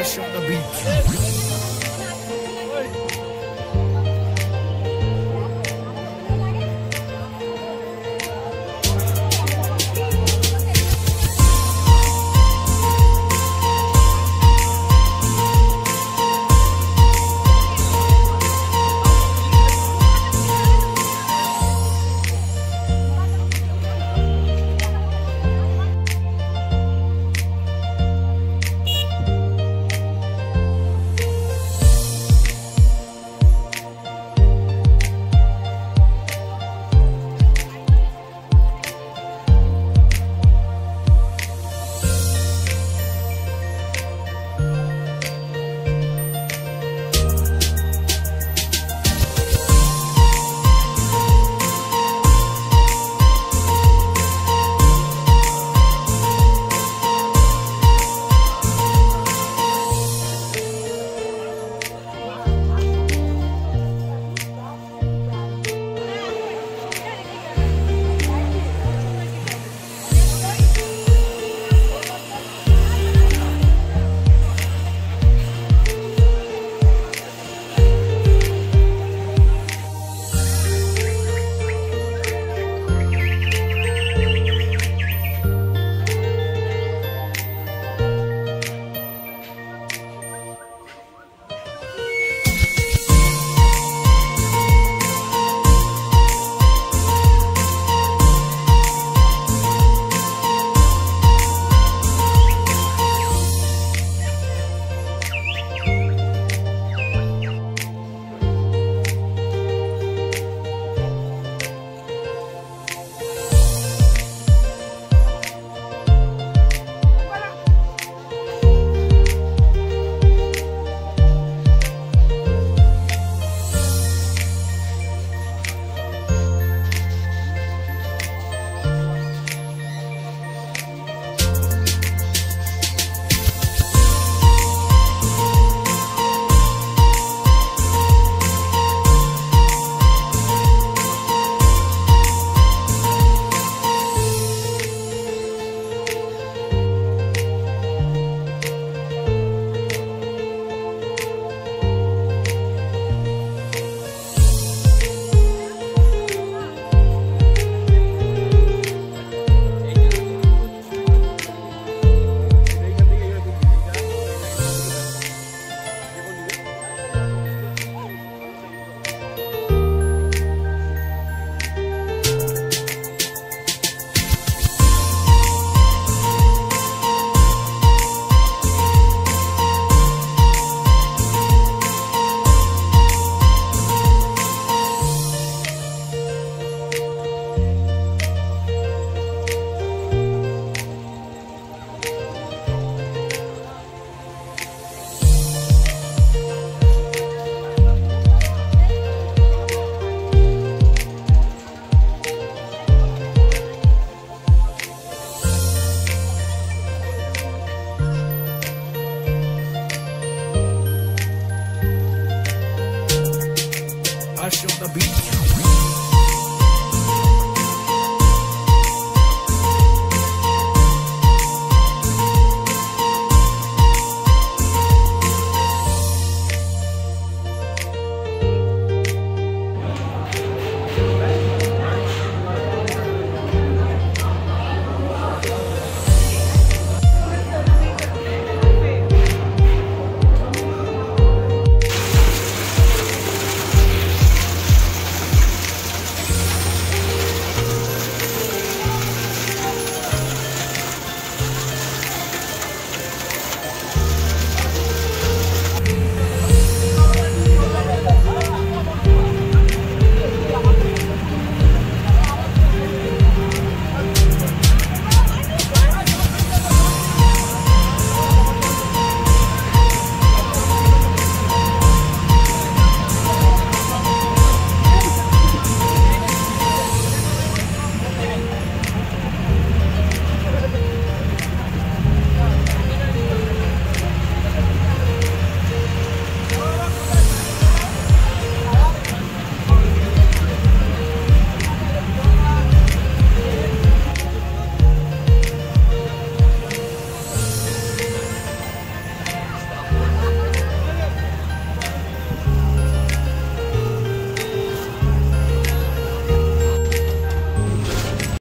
Mash on the beat.